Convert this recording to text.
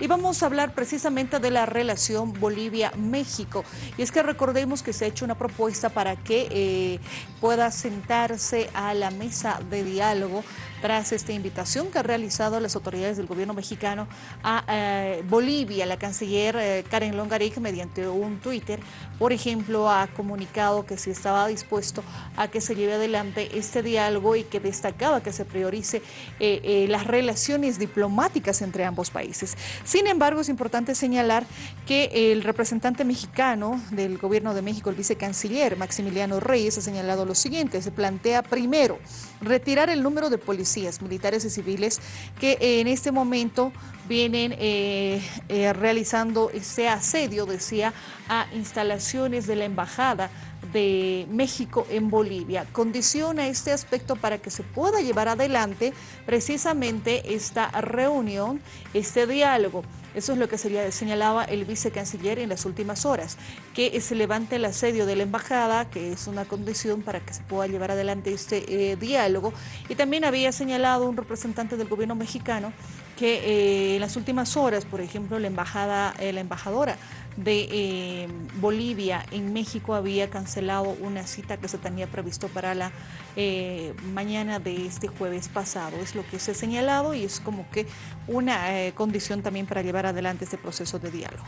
Y vamos a hablar precisamente de la relación Bolivia-México. Y es que recordemos que se ha hecho una propuesta para que eh, pueda sentarse a la mesa de diálogo tras esta invitación que ha realizado las autoridades del gobierno mexicano a eh, Bolivia. La canciller eh, Karen Longarek, mediante un Twitter, por ejemplo, ha comunicado que si estaba dispuesto a que se lleve adelante este diálogo y que destacaba que se priorice las relaciones diplomáticas entre ambos países. Sin embargo, es importante señalar que el representante mexicano del gobierno de México, el vicecanciller Maximiliano Reyes, ha señalado lo siguiente, se plantea primero retirar el número de policías militares y civiles que en este momento vienen eh, eh, realizando ese asedio, decía, a instalaciones de la embajada de México en Bolivia. Condiciona este aspecto para que se pueda llevar adelante precisamente esta reunión, este diálogo. Eso es lo que señalaba el vicecanciller en las últimas horas, que se levante el asedio de la embajada, que es una condición para que se pueda llevar adelante este eh, diálogo. Y también había señalado un representante del gobierno mexicano que eh, en las últimas horas, por ejemplo, la embajada, eh, la embajadora de eh, Bolivia en México había cancelado una cita que se tenía previsto para la mañana de este jueves pasado. Es lo que se ha señalado y es como que una condición también para llevar adelante este proceso de diálogo.